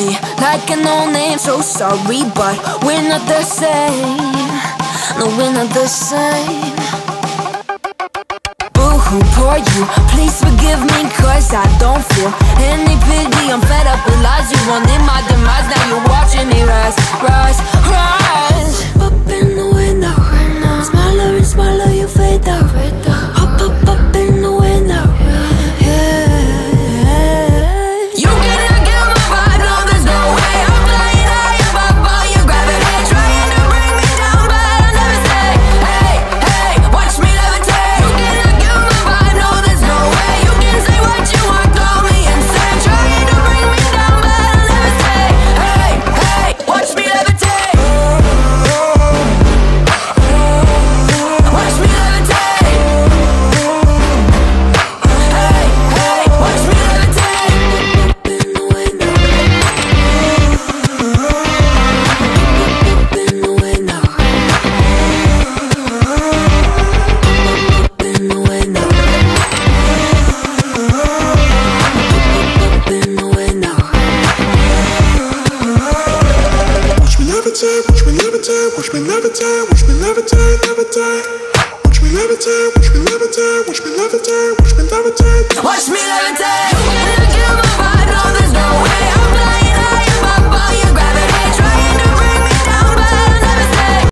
me like an old name. So sorry, but we're not the same. No, we're not the same. Boo hoo, poor you. Please forgive me, cause I don't feel. Watch me levitate, watch me levitate, watch me levitate, levitate. Watch me levitate, watch me levitate, watch me levitate, watch me levitate. Watch me.